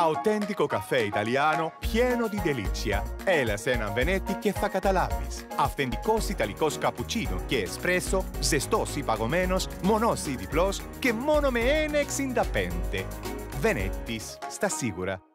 Autentico caffè italiano pieno di delizia. Έλα σε έναν Βενέτη και θα καταλάβεις. Αυθεντικός ιταλικός καπουτσίνο και εσπρέσο, ζεστός ή παγωμένος, μονός ή διπλός και μόνο με 1,65. Βενέτης, στα σίγουρα.